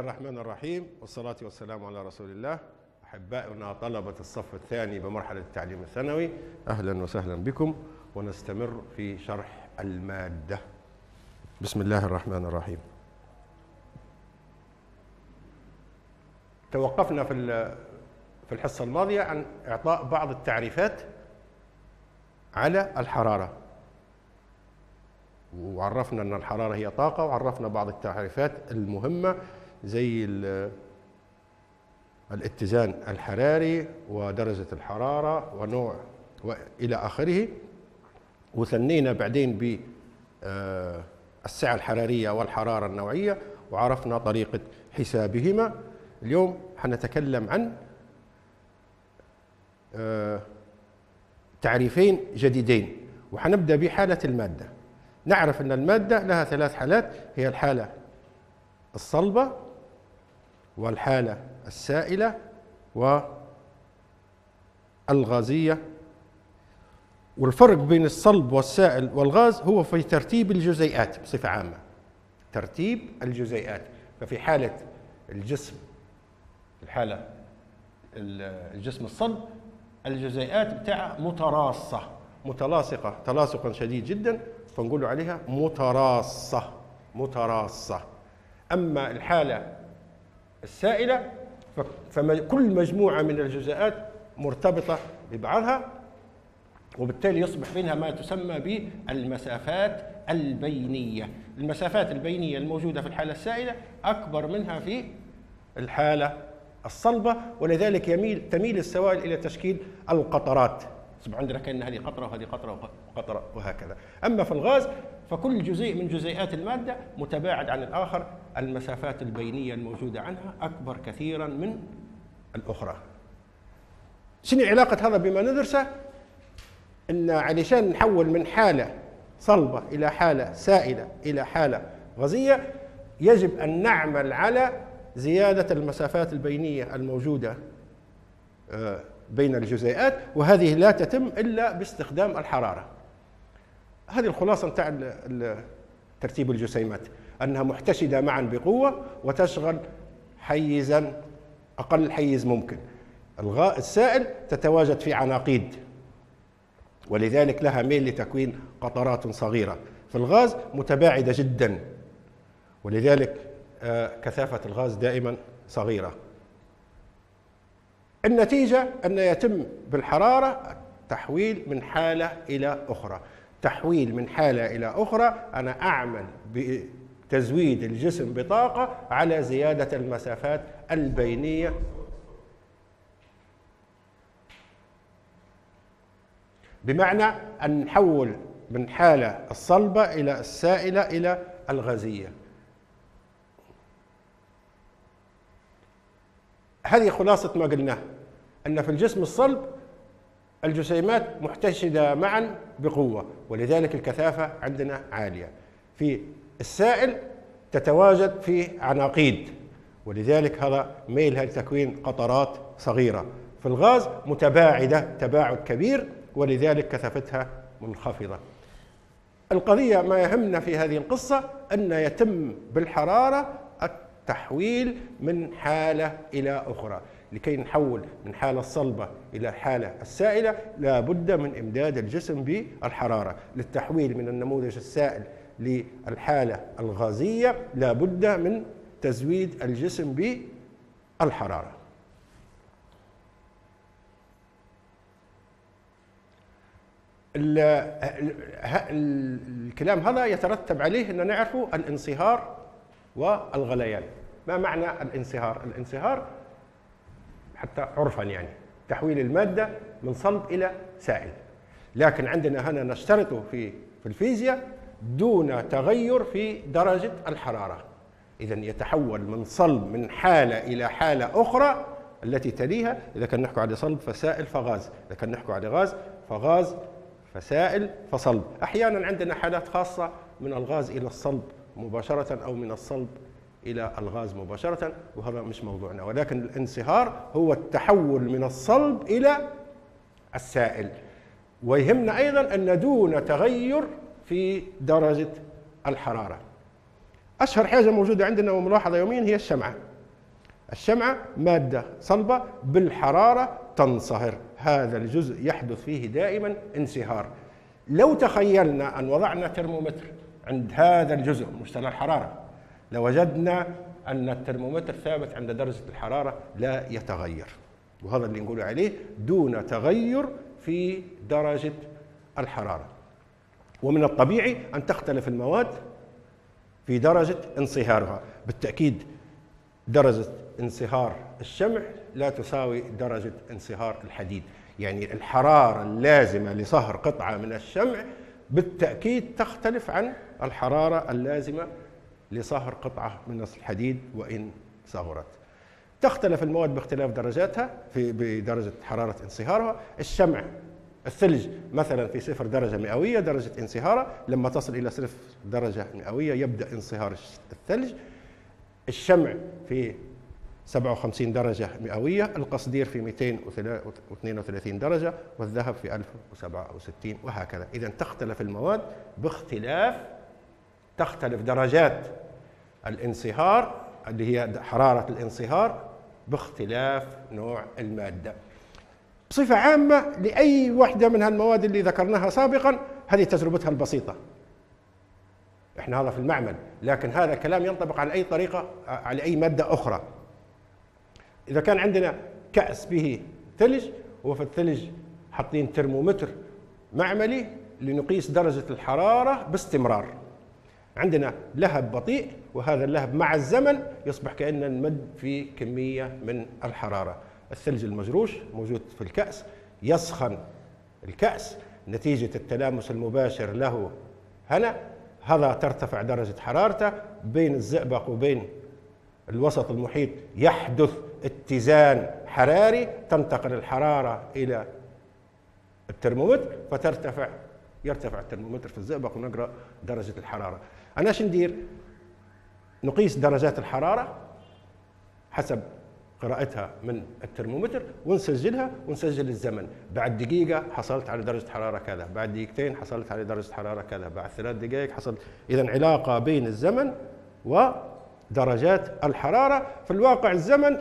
الله الرحمن الرحيم والصلاة والسلام على رسول الله. أحبائنا طلبة الصف الثاني بمرحلة التعليم الثانوي أهلا وسهلا بكم ونستمر في شرح المادة. بسم الله الرحمن الرحيم. توقفنا في في الحصة الماضية عن إعطاء بعض التعريفات على الحرارة. وعرفنا أن الحرارة هي طاقة وعرفنا بعض التعريفات المهمة زي الاتزان الحراري ودرجة الحرارة ونوع وإلى آخره. وثنينا بعدين بالسعة الحرارية والحرارة النوعية وعرفنا طريقة حسابهما. اليوم حنتكلم عن تعريفين جديدين وحنبدأ بحالة المادة. نعرف أن المادة لها ثلاث حالات هي الحالة الصلبة والحالة السائلة والغازية. والفرق بين الصلب والسائل والغاز هو في ترتيب الجزيئات بصفة عامة. ترتيب الجزيئات. ففي حالة الجسم الحالة الجسم الصلب الجزيئات بتاعها متراصة. متلاصقة. تلاصقا شديد جدا فنقول عليها متراصة. متراصة. أما الحالة السائلة فكل مجموعة من الجزيئات مرتبطة ببعضها وبالتالي يصبح بينها ما تسمى بالمسافات البينية. المسافات البينية الموجودة في الحالة السائلة أكبر منها في الحالة الصلبة ولذلك يميل تميل السوائل إلى تشكيل القطرات. يصبح عندنا كأن هذه قطرة وهذه قطرة وقطرة وهكذا. أما في الغاز فكل جزيء من جزيئات المادة متباعد عن الآخر. المسافات البينية الموجودة عنها أكبر كثيرا من الأخرى. شنو علاقة هذا بما ندرسه؟ إن علشان نحول من حالة صلبة إلى حالة سائلة إلى حالة غازية يجب أن نعمل على زيادة المسافات البينية الموجودة آه، بين الجزيئات وهذه لا تتم إلا باستخدام الحرارة. هذه الخلاصة نتاع ترتيب الجسيمات أنها محتشدة معا بقوة وتشغل حيزا أقل حيز ممكن. الغاء السائل تتواجد في عناقيد ولذلك لها ميل لتكوين قطرات صغيرة. في الغاز متباعدة جدا ولذلك آه، كثافة الغاز دائما صغيرة. النتيجة أن يتم بالحرارة تحويل من حالة إلى أخرى. تحويل من حالة إلى أخرى أنا أعمل بتزويد الجسم بطاقة على زيادة المسافات البينية. بمعنى أن نحول من حالة الصلبة إلى السائلة إلى الغازية. هذه خلاصة ما قلناه أن في الجسم الصلب الجسيمات محتشدة معا بقوة ولذلك الكثافة عندنا عالية. في السائل تتواجد في عناقيد ولذلك هذا ميلها لتكوين قطرات صغيرة. في الغاز متباعدة تباعد كبير ولذلك كثافتها منخفضة. القضية ما يهمنا في هذه القصة أن يتم بالحرارة التحويل من حالة إلى أخرى. لكي نحول من حالة الصلبة إلى حالة السائلة لا بد من إمداد الجسم بالحرارة. للتحويل من النموذج السائل للحالة الغازية لا بد من تزويد الجسم بالحرارة. الكلام هذا يترتب عليه أن نعرف الانصهار والغليان. ما معنى الانصهار؟ الانصهار حتى عرفا يعني تحويل المادة من صلب إلى سائل. لكن عندنا هنا نشترط في في الفيزياء دون تغير في درجة الحرارة. إذا يتحول من صلب من حالة إلى حالة أخرى التي تليها. إذا كان نحكي على صلب فسائل فغاز إذا كان نحكي على غاز فغاز فسائل فصلب. أحيانا عندنا حالات خاصة من الغاز إلى الصلب. مباشرة أو من الصلب إلى الغاز مباشرة وهذا مش موضوعنا. ولكن الانصهار هو التحول من الصلب إلى السائل. ويهمنا أيضا أن دون تغير في درجة الحرارة. أشهر حاجة موجودة عندنا وملاحظة يوميا هي الشمعة. الشمعة مادة صلبة بالحرارة تنصهر. هذا الجزء يحدث فيه دائما انصهار. لو تخيلنا أن وضعنا ترمومتر عند هذا الجزء مشترى الحرارة. لوجدنا أن الترمومتر ثابت عند درجة الحرارة لا يتغير. وهذا اللي نقول عليه دون تغير في درجة الحرارة. ومن الطبيعي أن تختلف المواد في درجة انصهارها. بالتأكيد درجة انصهار الشمع لا تساوي درجة انصهار الحديد. يعني الحرارة اللازمة لصهر قطعة من الشمع بالتأكيد تختلف عن الحرارة اللازمة لصهر قطعة من الحديد وإن صغرت تختلف المواد باختلاف درجاتها في بدرجة حرارة انصهارها. الشمع الثلج مثلا في صفر درجة مئوية درجة انصهاره لما تصل إلى صفر درجة مئوية يبدأ انصهار الثلج. الشمع في 57 درجة مئوية القصدير في 232 درجة والذهب في 1067 وهكذا. إذا تختلف المواد باختلاف تختلف درجات الانصهار اللي هي حرارة الانصهار باختلاف نوع المادة. بصفة عامة لأي وحدة من هالمواد اللي ذكرناها سابقا هذه تجربتها البسيطة. إحنا هذا في المعمل لكن هذا الكلام ينطبق على أي طريقة على أي مادة أخرى. إذا كان عندنا كأس به ثلج وفي الثلج حاطين ترمومتر معملي لنقيس درجة الحرارة باستمرار. عندنا لهب بطيء وهذا اللهب مع الزمن يصبح كأن نمد في كمية من الحرارة. الثلج المجروش موجود في الكأس يسخن الكأس. نتيجة التلامس المباشر له هنا هذا ترتفع درجة حرارته بين الزئبق وبين الوسط المحيط يحدث اتزان حراري تنتقل الحرارة إلى الترمومتر فترتفع يرتفع الترمومتر في الزئبق ونقرأ درجة الحرارة. أنا شو ندير؟ نقيس درجات الحرارة حسب قراءتها من الترمومتر ونسجلها ونسجل الزمن. بعد دقيقة حصلت على درجة حرارة كذا بعد دقيقتين حصلت على درجة حرارة كذا بعد ثلاث دقائق حصلت. إذا علاقة بين الزمن ودرجات الحرارة. في الواقع الزمن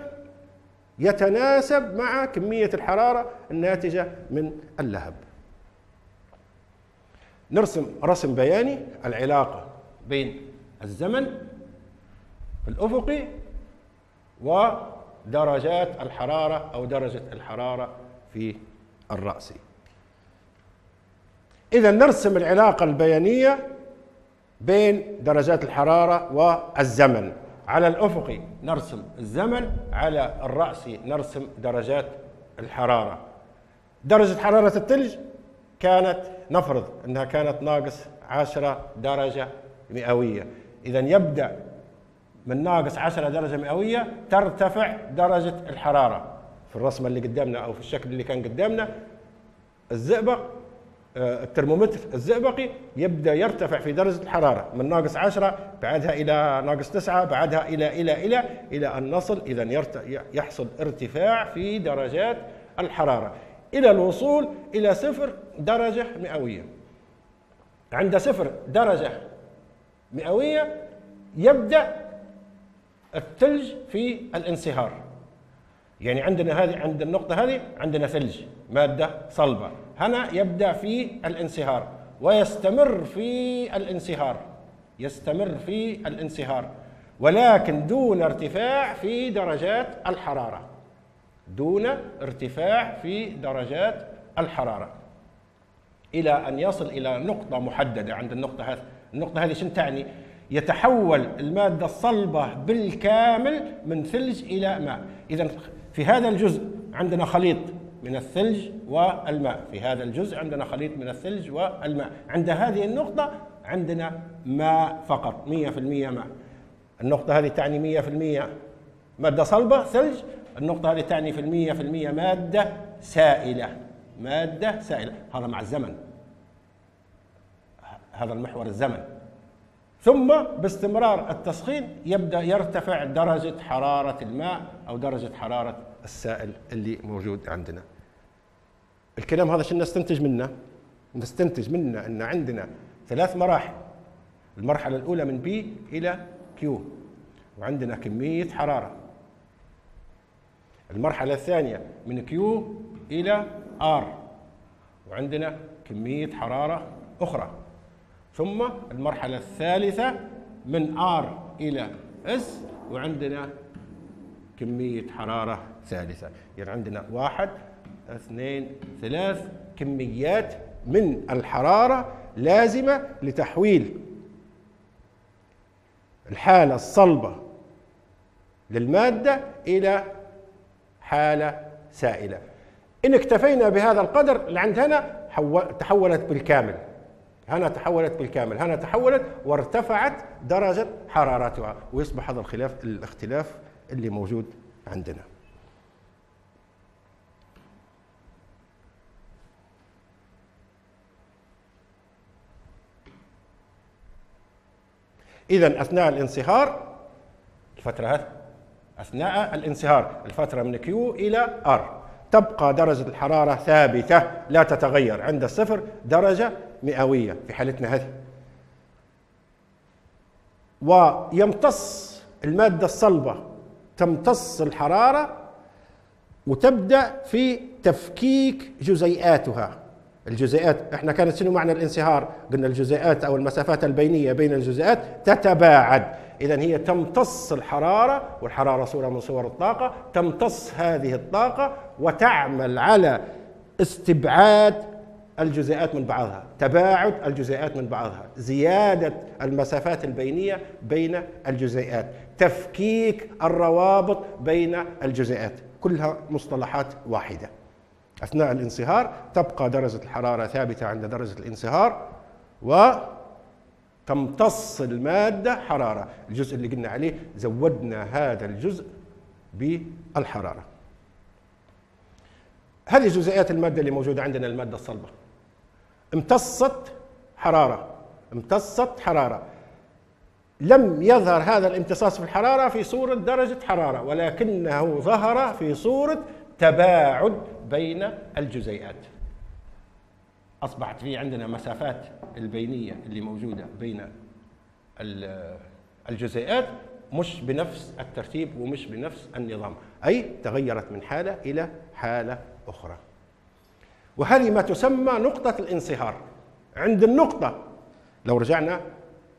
يتناسب مع كمية الحرارة الناتجة من اللهب. نرسم رسم بياني العلاقة بين الزمن الأفقي ودرجات الحرارة أو درجة الحرارة في الرأس. إذا نرسم العلاقة البيانية بين درجات الحرارة والزمن. على الأفقي نرسم الزمن على الرأسي نرسم درجات الحرارة. درجة حرارة الثلج كانت نفرض أنها كانت ناقص عشرة درجة مئوية. إذا يبدأ من ناقص 10 درجة مئوية ترتفع درجة الحرارة. في الرسمة اللي قدامنا أو في الشكل اللي كان قدامنا الزئبق الترمومتر الزئبقي يبدأ يرتفع في درجة الحرارة من ناقص 10 بعدها إلى ناقص 9 بعدها إلى إلى إلى إلى أن نصل إذا يحصل ارتفاع في درجات الحرارة. إلى الوصول إلى صفر درجة مئوية. عند صفر درجة مئوية يبدأ الثلج في الانصهار. يعني عندنا هذه عند النقطة هذه عندنا ثلج مادة صلبة. هنا يبدأ في الانصهار ويستمر في الانصهار يستمر في الانصهار ولكن دون ارتفاع في درجات الحرارة دون ارتفاع في درجات الحرارة. إلى أن يصل إلى نقطة محددة عند النقطة هذه النقطة هذه شنو تعني؟ يتحول المادة الصلبة بالكامل من ثلج إلى ماء. اذا في هذا الجزء عندنا خليط من الثلج والماء. في هذا الجزء عندنا خليط من الثلج والماء. عند هذه النقطة عندنا ماء فقط 100% ماء. النقطة هذه تعني 100% مادة صلبة ثلج. النقطة هذه تعني في المية في المية مادة سائلة مادة سائلة. هذا مع الزمن. هذا المحور الزمن. ثم باستمرار التسخين يبدأ يرتفع درجة حرارة الماء أو درجة حرارة السائل اللي موجود عندنا. الكلام هذا شو نستنتج منه؟ نستنتج منه إن عندنا ثلاث مراحل. المرحلة الأولى من P إلى Q وعندنا كمية حرارة. المرحلة الثانية من Q إلى R وعندنا كمية حرارة أخرى. ثم المرحلة الثالثة من R إلى S وعندنا كمية حرارة ثالثة يعني عندنا واحد اثنين ثلاث كميات من الحرارة لازمة لتحويل الحالة الصلبة للمادة إلى حالة سائلة. إن اكتفينا بهذا القدر اللي عند هنا تحولت بالكامل. هنا تحولت بالكامل. هنا تحولت وارتفعت درجة حرارتها ويصبح هذا الخلاف الاختلاف اللي موجود عندنا. إذا أثناء الانصهار الفترة هذه أثناء الانصهار الفترة من Q إلى R تبقى درجة الحرارة ثابتة لا تتغير. عند الصفر درجة مئوية في حالتنا هذه. ويمتص المادة الصلبة تمتص الحرارة وتبدأ في تفكيك جزيئاتها. الجزيئات. إحنا كانت شنو معنى الانصهار؟ قلنا الجزيئات أو المسافات البينية بين الجزيئات تتباعد. اذا هي تمتص الحرارة والحرارة صوره من صور الطاقة تمتص هذه الطاقة وتعمل على استبعاد الجزيئات من بعضها تباعد الجزيئات من بعضها زيادة المسافات البينية بين الجزيئات تفكيك الروابط بين الجزيئات. كلها مصطلحات واحدة. أثناء الانصهار تبقى درجة الحرارة ثابتة عند درجة الانصهار وتمتص المادة حرارة. الجزء اللي قلنا عليه زودنا هذا الجزء بالحرارة. هذه جزيئات المادة اللي موجودة عندنا المادة الصلبة. امتصت حرارة. امتصت حرارة. لم يظهر هذا الامتصاص في الحرارة في صورة درجة حرارة ولكنه ظهر في صورة تباعد بين الجزيئات. أصبحت في عندنا مسافات البينية اللي موجودة بين الجزيئات مش بنفس الترتيب ومش بنفس النظام أي تغيرت من حالة إلى حالة أخرى. وهذه ما تسمى نقطة الانصهار. عند النقطة لو رجعنا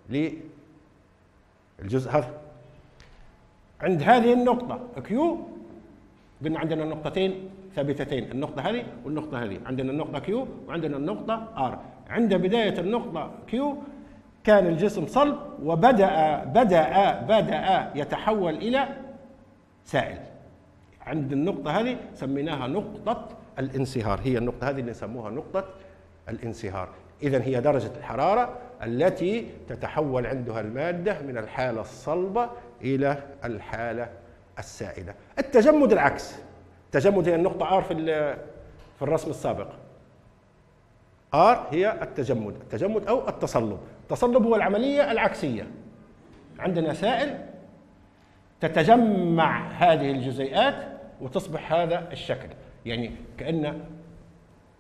للجزء هذا. عند هذه النقطة Q قلنا عندنا نقطتين ثابتتين النقطة هذه والنقطة هذه. عندنا النقطة Q وعندنا النقطة R عند بداية النقطة كيو كان الجسم صلب وبدأ بدأ بدأ يتحول إلى سائل. عند النقطة هذه سميناها نقطة الانصهار. هي النقطة هذه اللي نسموها نقطة الانصهار. إذا هي درجة الحرارة التي تتحول عندها المادة من الحالة الصلبة إلى الحالة السائلة التجمد العكس. تجمد هي النقطة R في في الرسم السابق. R هي التجمد. التجمد أو التصلب. التصلب هو العملية العكسية. عندنا سائل تتجمع هذه الجزيئات وتصبح هذا الشكل. يعني كأن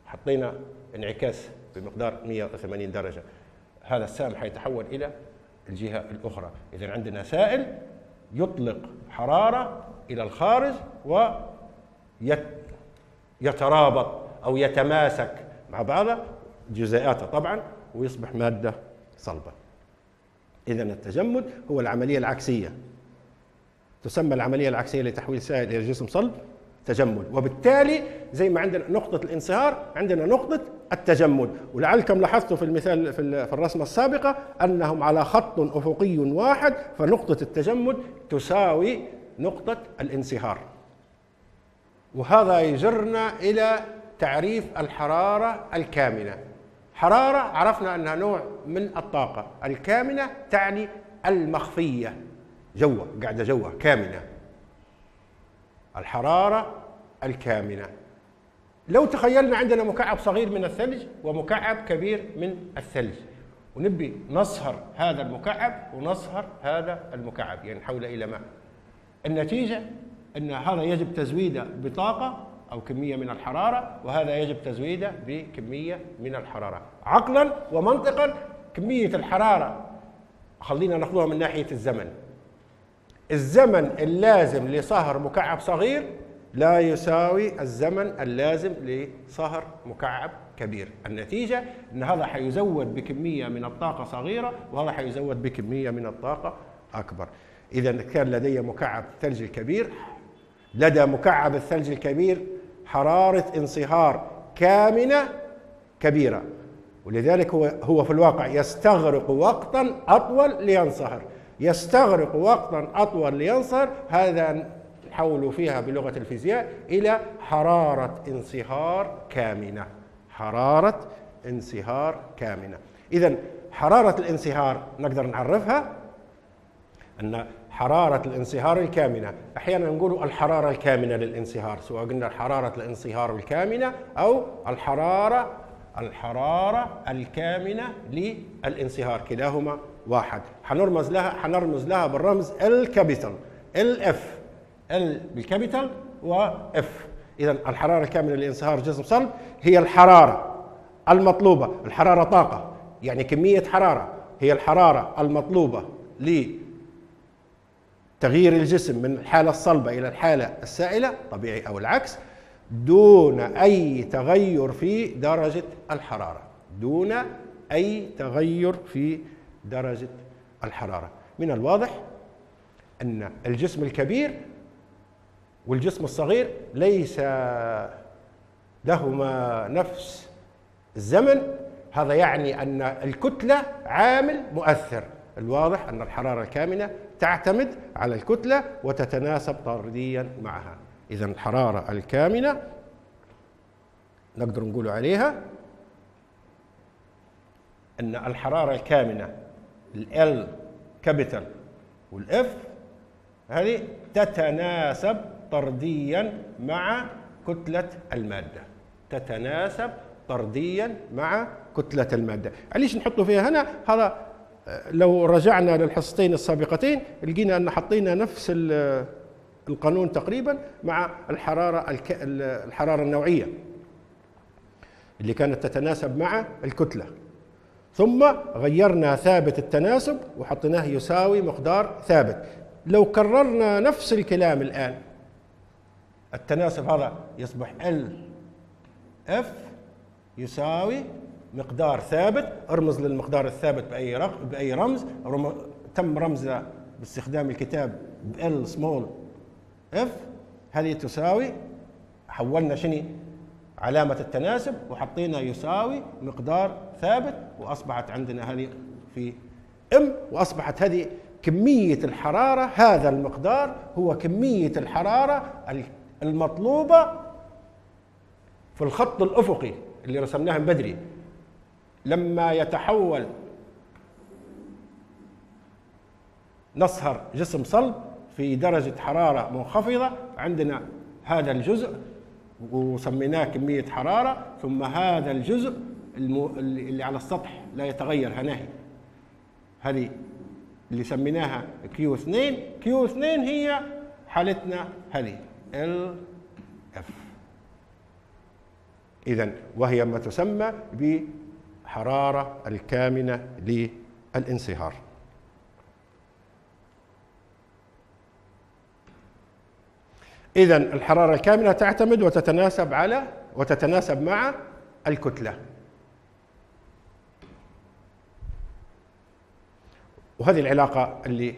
حطينا انعكاس بمقدار 180 درجة. هذا السهم حيتحول إلى الجهة الأخرى. إذا عندنا سائل يطلق حرارة إلى الخارج ويترابط أو يتماسك مع بعضها جزيئاته طبعا ويصبح مادة صلبة. إذا التجمد هو العملية العكسية. تسمى العملية العكسية لتحويل سائل إلى جسم صلب. تجمد وبالتالي زي ما عندنا نقطة الانصهار عندنا نقطة التجمد ولعلكم لاحظتوا في المثال في الرسمة السابقة أنهم على خط أفقي واحد فنقطة التجمد تساوي نقطة الانصهار. وهذا يجرنا إلى تعريف الحرارة الكامنة. حرارة عرفنا أنها نوع من الطاقة. الكامنة تعني المخفية. جوا قاعدة جوا كامنة. الحرارة الكامنة. لو تخيلنا عندنا مكعب صغير من الثلج ومكعب كبير من الثلج ونبي نصهر هذا المكعب ونصهر هذا المكعب يعني نحوله إلى ماء النتيجة أن هذا يجب تزويده بطاقة أو كمية من الحرارة وهذا يجب تزويده بكمية من الحرارة. عقلا ومنطقا كمية الحرارة خلينا ناخذها من ناحية الزمن الزمن اللازم لصهر مكعب صغير لا يساوي الزمن اللازم لصهر مكعب كبير. النتيجة أن هذا حيزود بكمية من الطاقة صغيرة وهذا حيزود بكمية من الطاقة أكبر. إذا كان لدي مكعب ثلج الكبير لدى مكعب الثلج الكبير حرارة انصهار كامنة كبيرة ولذلك هو هو في الواقع يستغرق وقتا أطول لينصهر. يستغرق وقتا أطول لينصهر هذا نحول فيها بلغة الفيزياء إلى حرارة انصهار كامنة. حرارة انصهار كامنة. إذا حرارة الانصهار نقدر نعرفها؟ أن حرارة الانصهار الكامنة. أحيانا نقول الحرارة الكامنة للانصهار سواء قلنا حرارة الانصهار الكامنة أو الحرارة الحرارة الكامنة للانصهار. كلاهما واحد. حنرمز لها حنرمز لها بالرمز ال capital L F L بال capital و F اذا الحرارة الكامنة لإنصهار جسم صلب. هي الحرارة المطلوبة. الحرارة طاقة. يعني كمية حرارة. هي الحرارة المطلوبة لتغيير الجسم من الحالة الصلبة إلى الحالة السائلة. طبيعي أو العكس. دون أي تغير في درجة الحرارة. دون أي تغير في درجة الحرارة. من الواضح أن الجسم الكبير والجسم الصغير ليس لهما نفس الزمن. هذا يعني أن الكتلة عامل مؤثر. الواضح أن الحرارة الكامنة تعتمد على الكتلة وتتناسب طرديا معها. اذا الحرارة الكامنة نقدر نقول عليها أن الحرارة الكامنة ال capital وال F هذه تتناسب طرديا مع كتلة المادة. تتناسب طرديا مع كتلة المادة. علاش نحطوا فيها هنا؟ هذا آه، لو رجعنا للحصتين السابقتين لقينا أن حطينا نفس القانون تقريبا مع الحرارة الحرارة النوعية اللي كانت تتناسب مع الكتلة. ثم غيرنا ثابت التناسب وحطيناه يساوي مقدار ثابت. لو كررنا نفس الكلام الآن التناسب هذا يصبح L F يساوي مقدار ثابت. ارمز للمقدار الثابت بأي رقم بأي رمز. تم رمزه باستخدام الكتاب L small F هذه تساوي حولنا شنو؟ علامة التناسب وحطينا يساوي مقدار ثابت وأصبحت عندنا هذه في ام وأصبحت هذه كمية الحرارة هذا المقدار هو كمية الحرارة المطلوبة في الخط الأفقي اللي رسمناه من بدري. لما يتحول نصهر جسم صلب في درجة حرارة منخفضة عندنا هذا الجزء وسميناه كمية حرارة ثم هذا الجزء اللي على السطح لا يتغير هناهي. هذه اللي سميناها Q 2 Q 2 هي حالتنا هذه L F. اذا وهي ما تسمى بحرارة الكامنة للانصهار. اذا الحرارة الكامنه تعتمد وتتناسب على وتتناسب مع الكتلة. وهذه العلاقة اللي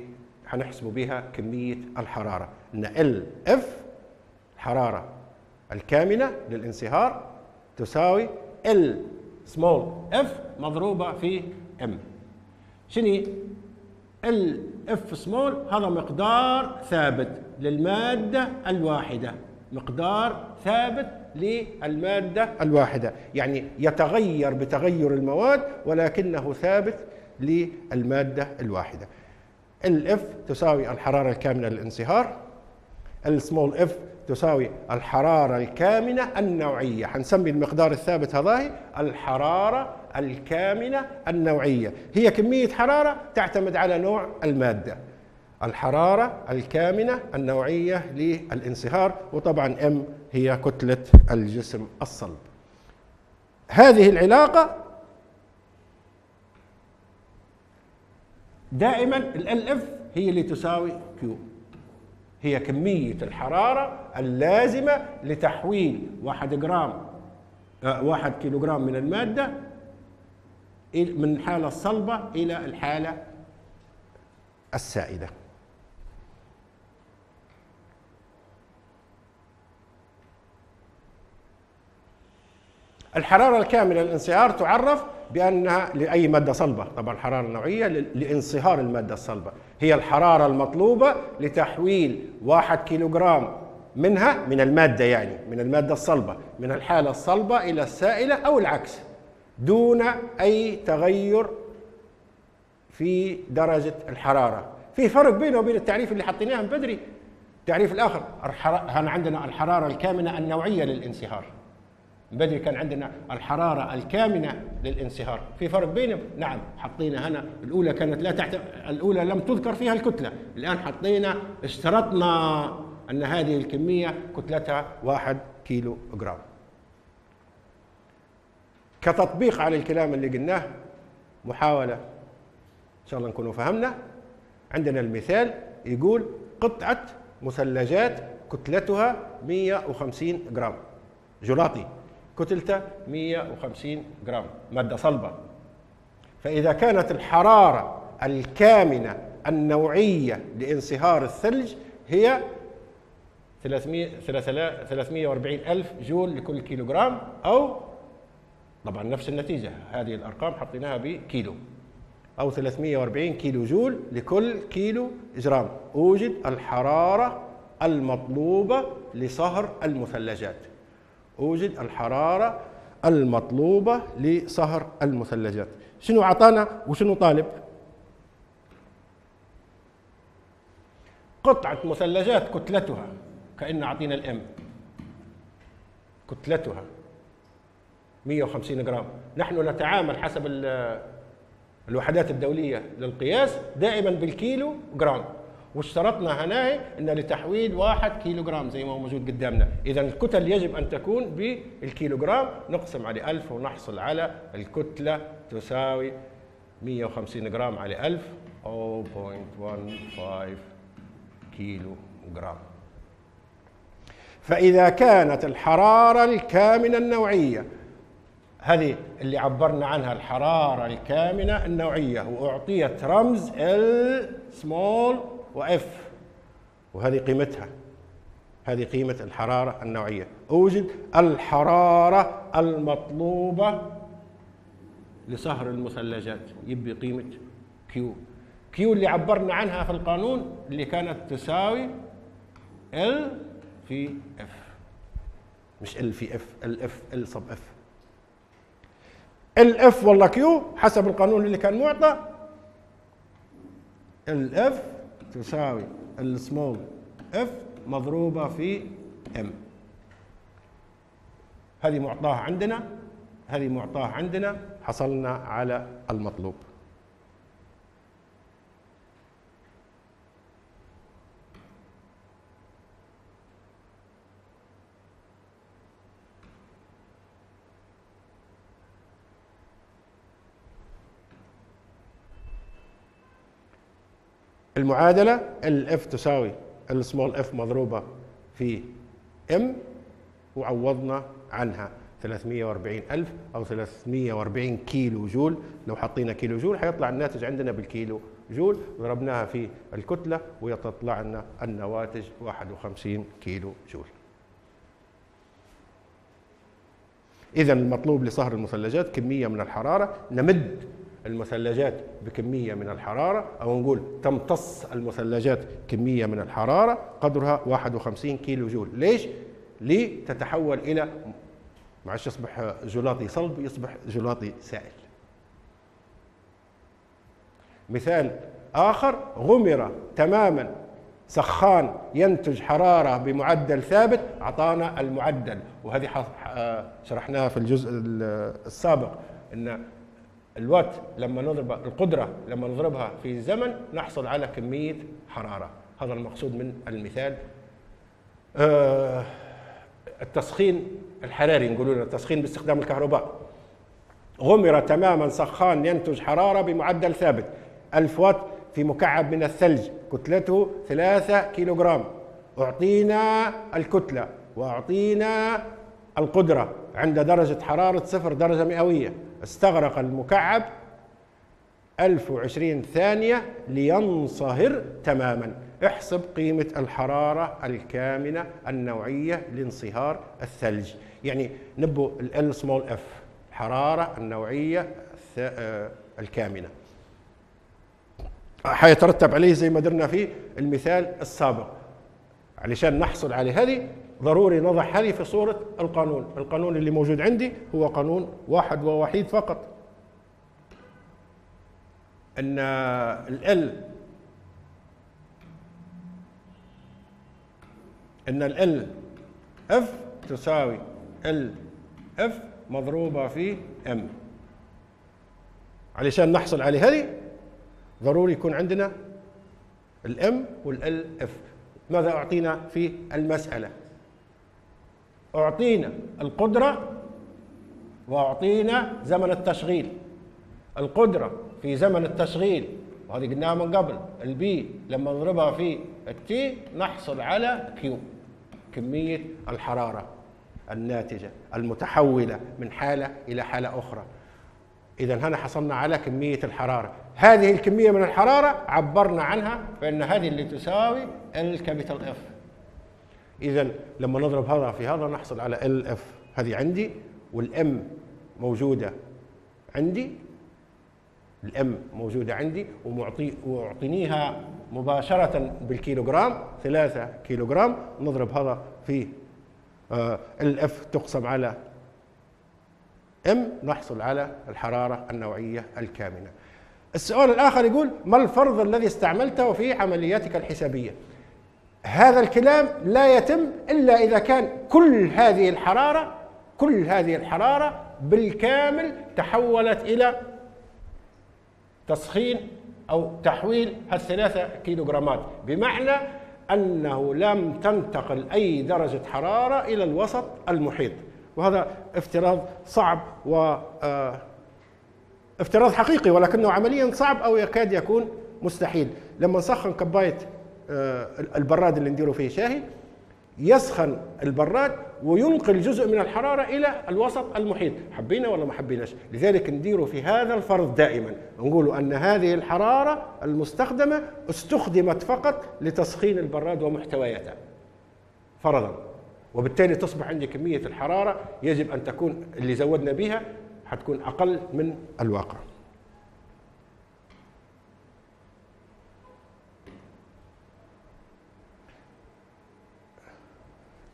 حنحسب بها كمية الحرارة. إن ال اف الحرارة الكامنة للانصهار تساوي L small f مضروبة في M. شنو L F small هذا مقدار ثابت للمادة الواحدة. مقدار ثابت للمادة الواحدة. يعني يتغير بتغير المواد ولكنه ثابت للمادة الواحدة. L F تساوي الحرارة الكامنة للانصهار. ال small F تساوي الحرارة الكامنة النوعية. حنسمي المقدار الثابت هذا الحرارة الكامنة النوعية. هي كمية حرارة تعتمد على نوع المادة. الحرارة الكامنة النوعية للانصهار وطبعا M هي كتلة الجسم الصلب. هذه العلاقة دائما L F هي اللي تساوي Q. هي كمية الحرارة اللازمة لتحويل واحد جرام آه، واحد كيلو جرام من المادة من الحالة الصلبة إلى الحالة السائدة. الحرارة الكاملة للانصهار تعرف بأنها لأي مادة صلبة. طبعا الحرارة النوعية لانصهار المادة الصلبة. هي الحرارة المطلوبة لتحويل واحد كيلوغرام منها من المادة يعني من المادة الصلبة من الحالة الصلبة إلى السائلة أو العكس دون أي تغير في درجة الحرارة. في فرق بينه وبين التعريف اللي حطيناه من بدري التعريف الآخر هنا عندنا الحرارة الكامنة النوعية للانصهار. بدري كان عندنا الحرارة الكامنة للانصهار. في فرق بينهم؟ نعم حطينا هنا الأولى كانت لا تحت الأولى لم تذكر فيها الكتلة. الآن حطينا اشترطنا أن هذه الكمية كتلتها واحد كيلو جرام. كتطبيق على الكلام اللي قلناه محاولة إن شاء الله نكونوا فهمنا عندنا المثال يقول قطعة مثلجات كتلتها 150 جرام. جلاطي كتلته 150 جرام مادة صلبة. فإذا كانت الحرارة الكامنة النوعية لانصهار الثلج هي 300 340 ألف جول لكل كيلو جرام أو طبعا نفس النتيجة هذه الأرقام حطيناها بكيلو أو 340 كيلو جول لكل كيلو جرام. أوجد الحرارة المطلوبة لصهر المثلجات. أوجد الحرارة المطلوبة لصهر المثلجات. شنو أعطانا وشنو طالب؟ قطعة مثلجات كتلتها كأن أعطينا ال M كتلتها. 150 جرام. نحن نتعامل حسب الوحدات الدولية للقياس دائما بالكيلو جرام. واشترطنا هناي إن لتحويل واحد كيلو جرام زي ما هو موجود قدامنا. اذا الكتل يجب أن تكون بالكيلو جرام نقسم على 1000 ونحصل على الكتلة تساوي 150 جرام على 1000 0.15 كيلو جرام فإذا كانت الحرارة الكامنة النوعية هذه اللي عبرنا عنها الحرارة الكامنة النوعية وأعطيت رمز L small وإف وهذه قيمتها. هذه قيمة الحرارة النوعية. أوجد الحرارة المطلوبة لصهر المثلجات. يبي قيمة كيو كيو اللي عبرنا عنها في القانون اللي كانت تساوي ال في اف مش ال في اف الاف ال صب اف الاف والله كيو حسب القانون اللي كان معطى. الاف تساوي السمول اف مضروبة في ام هذه معطاة عندنا هذه معطاة عندنا حصلنا على المطلوب. المعادلة الاف تساوي ال small F مضروبة في M وعوضنا عنها 340 ألف أو 340 كيلو جول. لو حطينا كيلو جول حيطلع الناتج عندنا بالكيلو جول. ضربناها في الكتلة ويطلع لنا النواتج 51 كيلو جول. إذا المطلوب لصهر المثلجات كمية من الحرارة. نمد المثلجات بكمية من الحرارة أو نقول تمتص المثلجات كمية من الحرارة قدرها 51 كيلو جول. ليش؟ لتتحول إلى معش يصبح جلاطي صلب يصبح جلاطي سائل. مثال آخر غمر تماما سخان ينتج حرارة بمعدل ثابت أعطانا المعدل. وهذه شرحناها في الجزء السابق أن الوات لما نضرب القدرة لما نضربها في الزمن نحصل على كمية حرارة. هذا المقصود من المثال. آه التسخين الحراري نقول له التسخين باستخدام الكهرباء. غمر تماما سخان ينتج حرارة بمعدل ثابت. 1000 وات في مكعب من الثلج. كتلته 3 كيلوغرام. أعطينا الكتلة وأعطينا القدرة. عند درجة حرارة صفر درجة مئوية. استغرق المكعب 1020 ثانية لينصهر تماما. احسب قيمة الحرارة الكامنة النوعية لانصهار الثلج. يعني نبو ال small F الحرارة النوعية آه، الكامنة. حيترتب عليه زي ما درنا في المثال السابق. علشان نحصل على هذه ضروري نضع هذه في صورة القانون. القانون اللي موجود عندي هو قانون واحد ووحيد فقط. أن ال أن ال F تساوي ال F مضروبة في M علشان نحصل على هذه ضروري يكون عندنا ال M وال F ماذا أعطينا في المسألة؟ أعطينا القدرة وأعطينا زمن التشغيل. القدرة في زمن التشغيل وهذه قلناها من قبل ال P لما نضربها في ال T نحصل على Q كمية الحرارة الناتجة المتحولة من حالة إلى حالة أخرى. إذا هنا حصلنا على كمية الحرارة. هذه الكمية من الحرارة عبرنا عنها بأن هذه اللي تساوي ال capital F إذا لما نضرب هذا في هذا نحصل على ال F هذه عندي وال M موجودة عندي. ال M موجودة عندي ومعطي وأعطينيها مباشرة بالكيلوغرام ثلاثة كيلوغرام. نضرب هذا في الاف تقسم على ام نحصل على الحرارة النوعية الكامنة. السؤال الآخر يقول ما الفرض الذي استعملته في عملياتك الحسابية؟ هذا الكلام لا يتم إلا إذا كان كل هذه الحرارة كل هذه الحرارة بالكامل تحولت إلى تسخين أو تحويل هالثلاثة كيلوغرامات. بمعنى أنه لم تنتقل أي درجة حرارة إلى الوسط المحيط. وهذا افتراض صعب و آه، افتراض حقيقي ولكنه عمليا صعب أو يكاد يكون مستحيل. لما نسخن كباية آه، البراد اللي نديره فيه شاهي يسخن البراد وينقل جزء من الحرارة إلى الوسط المحيط. حبينا ولا ما حبيناش؟ لذلك نديره في هذا الفرض دائما. نقول أن هذه الحرارة المستخدمة استخدمت فقط لتسخين البراد ومحتوياته. فرضا. وبالتالي تصبح عندي كمية الحرارة يجب أن تكون اللي زودنا بها حتكون أقل من الواقع.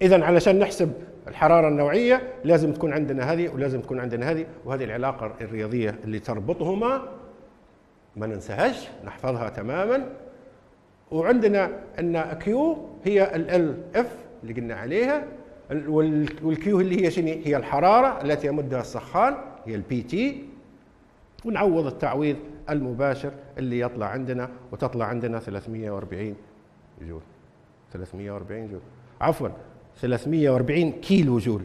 اذا علشان نحسب الحرارة النوعية لازم تكون عندنا هذه ولازم تكون عندنا هذه وهذه العلاقة الرياضية اللي تربطهما ما ننساهاش نحفظها تماما. وعندنا أن Q هي ال F اللي قلنا عليها وال Q اللي هي شنو؟ هي الحرارة التي يمدها السخان هي ال P T ونعوض التعويض المباشر اللي يطلع عندنا وتطلع عندنا 340 جول. 340 جول. عفوا. 340 كيلو جول.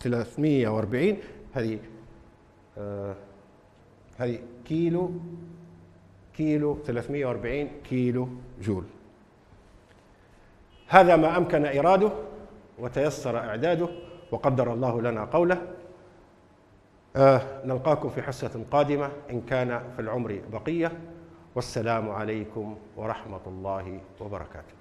340 هذه آه هذه كيلو كيلو 340 كيلو جول. هذا ما أمكن اراده وتيسر إعداده وقدر الله لنا قوله. آه نلقاكم في حصة قادمة إن كان في العمر بقية. والسلام عليكم ورحمة الله وبركاته.